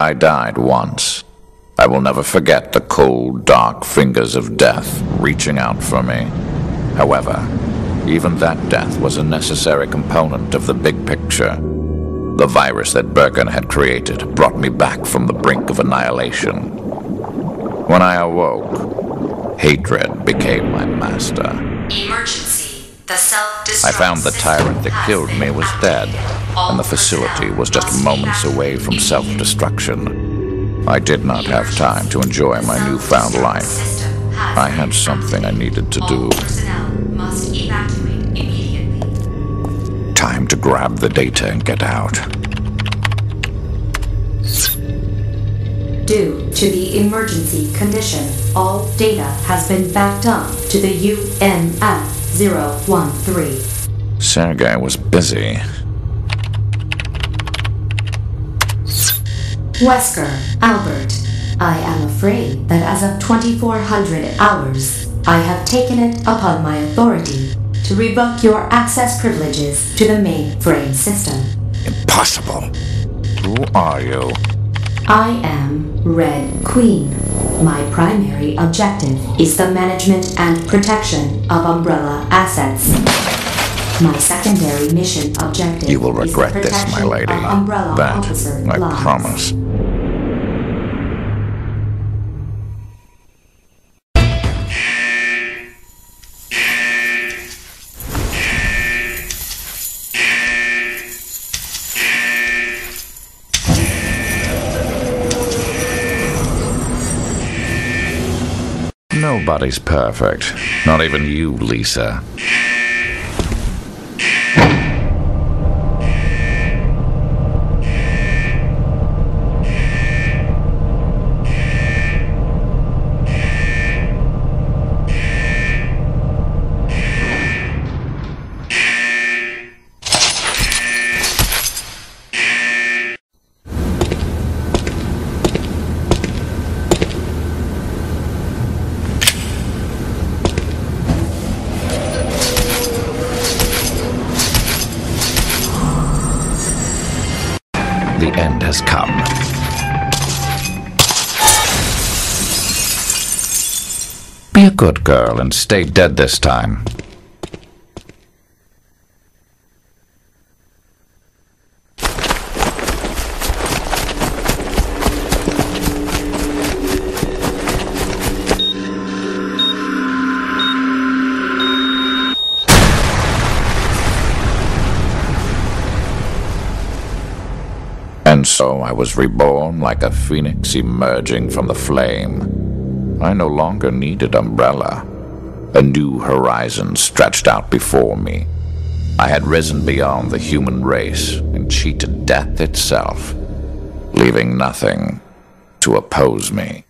I died once. I will never forget the cold, dark fingers of death reaching out for me. However, even that death was a necessary component of the big picture. The virus that Birkin had created brought me back from the brink of annihilation. When I awoke, hatred became my master. Emergency. I found the tyrant that killed me was dead, and the facility was just moments away from self-destruction. I did not have time to enjoy my newfound life. I had something I needed to do. personnel must evacuate immediately. Time to grab the data and get out. Due to the emergency condition, all data has been backed up to the UMF-013. Sergei was busy. Wesker, Albert, I am afraid that as of 2400 hours, I have taken it upon my authority to revoke your access privileges to the mainframe system. Impossible. Who are you? I am Red Queen. My primary objective is the management and protection of Umbrella assets. My secondary mission objective You will regret this, my lady. That officer I promise. Nobody's perfect. Not even you, Lisa. End has come. Be a good girl and stay dead this time. And so I was reborn like a phoenix emerging from the flame. I no longer needed Umbrella. A new horizon stretched out before me. I had risen beyond the human race and cheated death itself, leaving nothing to oppose me.